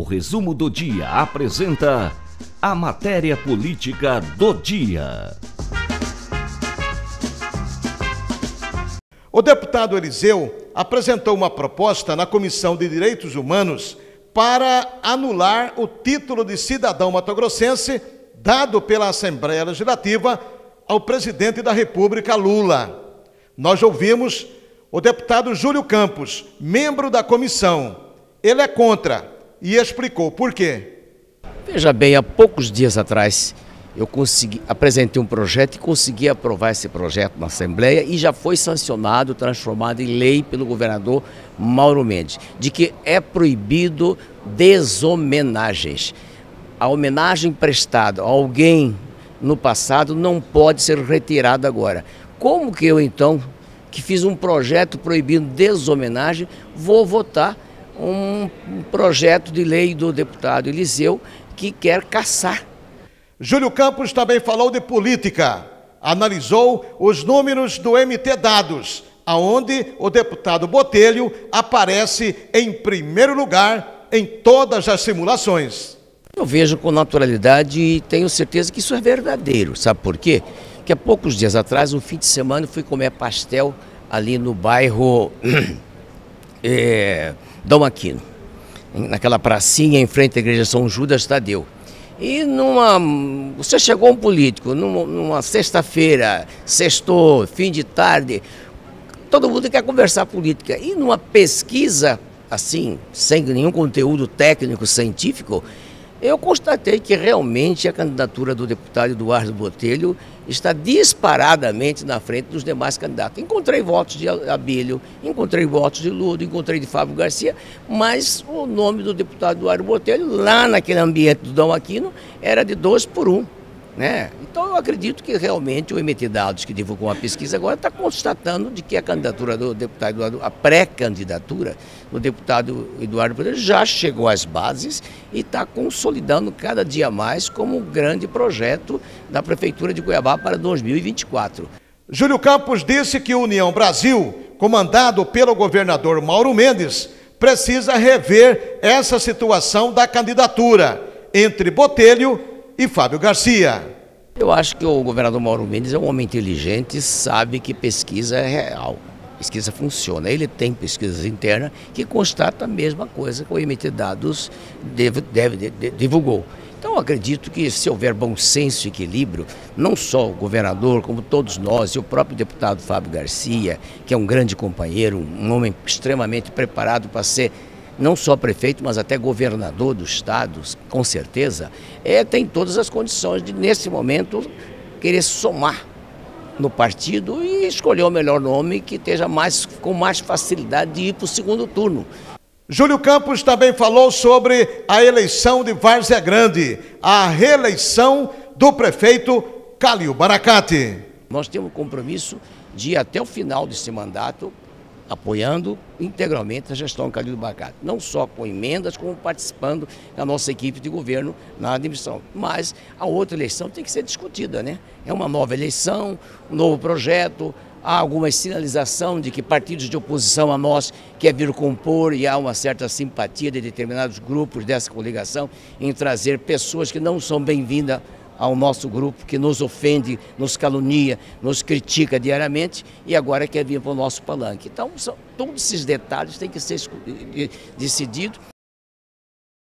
O resumo do dia apresenta a matéria política do dia. O deputado Eliseu apresentou uma proposta na Comissão de Direitos Humanos para anular o título de cidadão matogrossense dado pela Assembleia Legislativa ao presidente da República, Lula. Nós ouvimos o deputado Júlio Campos, membro da comissão. Ele é contra e explicou por quê. Veja bem, há poucos dias atrás eu consegui, apresentei um projeto e consegui aprovar esse projeto na Assembleia e já foi sancionado, transformado em lei pelo governador Mauro Mendes, de que é proibido deshomenagens. A homenagem prestada a alguém no passado não pode ser retirada agora. Como que eu então, que fiz um projeto proibindo deshomenagem, vou votar um projeto de lei do deputado Eliseu que quer caçar Júlio Campos também falou de política. Analisou os números do MT Dados, aonde o deputado Botelho aparece em primeiro lugar em todas as simulações. Eu vejo com naturalidade e tenho certeza que isso é verdadeiro. Sabe por quê? Que há poucos dias atrás, um fim de semana, fui comer pastel ali no bairro é, Dom Aquino, naquela pracinha em frente à igreja São Judas Tadeu. E numa. Você chegou um político numa, numa sexta-feira, sextou, fim de tarde, todo mundo quer conversar política. E numa pesquisa, assim, sem nenhum conteúdo técnico, científico, eu constatei que realmente a candidatura do deputado Eduardo Botelho está disparadamente na frente dos demais candidatos. Encontrei votos de Abílio, encontrei votos de Ludo, encontrei de Fábio Garcia, mas o nome do deputado Eduardo Botelho, lá naquele ambiente do Dom Aquino, era de dois por um. Né? Então eu acredito que realmente o MT Dados, que divulgou uma pesquisa agora, está constatando de que a candidatura do deputado Eduardo, a pré-candidatura do deputado Eduardo Pereira já chegou às bases e está consolidando cada dia mais como um grande projeto da Prefeitura de Cuiabá para 2024. Júlio Campos disse que o União Brasil, comandado pelo governador Mauro Mendes, precisa rever essa situação da candidatura entre Botelho e Fábio Garcia. Eu acho que o governador Mauro Mendes é um homem inteligente, sabe que pesquisa é real. Pesquisa funciona. Ele tem pesquisas internas que constatam a mesma coisa que o MT Dados deve, deve, de, divulgou. Então, acredito que se houver bom senso e equilíbrio, não só o governador, como todos nós, e o próprio deputado Fábio Garcia, que é um grande companheiro, um homem extremamente preparado para ser não só prefeito, mas até governador do estado, com certeza, é, tem todas as condições de, nesse momento, querer somar no partido e escolher o melhor nome que esteja mais, com mais facilidade de ir para o segundo turno. Júlio Campos também falou sobre a eleição de Várzea Grande, a reeleição do prefeito Calil Baracate. Nós temos compromisso de ir até o final desse mandato apoiando integralmente a gestão Calil Bacate, não só com emendas, como participando da nossa equipe de governo na admissão. Mas a outra eleição tem que ser discutida, né? É uma nova eleição, um novo projeto, há alguma sinalização de que partidos de oposição a nós quer vir compor e há uma certa simpatia de determinados grupos dessa coligação em trazer pessoas que não são bem-vindas ao nosso grupo que nos ofende, nos calunia, nos critica diariamente e agora quer vir para o nosso palanque. Então, são, todos esses detalhes têm que ser decididos